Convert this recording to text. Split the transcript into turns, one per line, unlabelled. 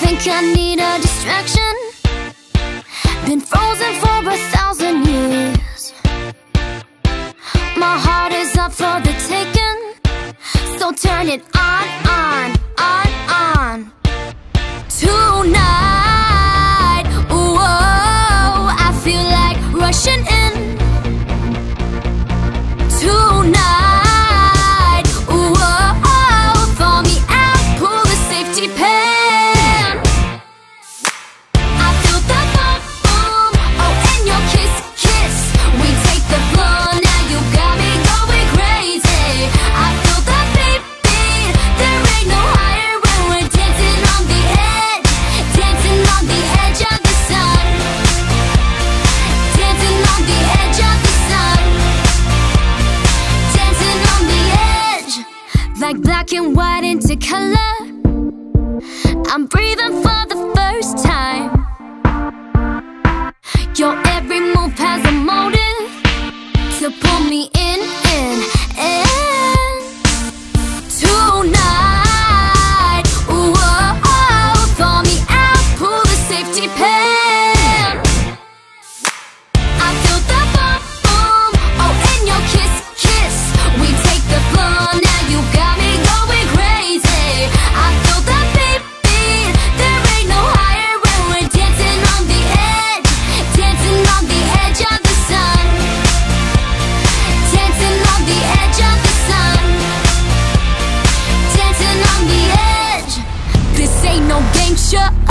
think I need a distraction? Been frozen for a thousand years. My heart is up for the taking. So turn it on. and white into color. I'm breathing for the first time. Your every move has a motive To pull me in, in, in. Tonight -oh, me out, pull the safety pin. I feel the boom, boom. Oh, your kiss, kiss. We take the floor じ。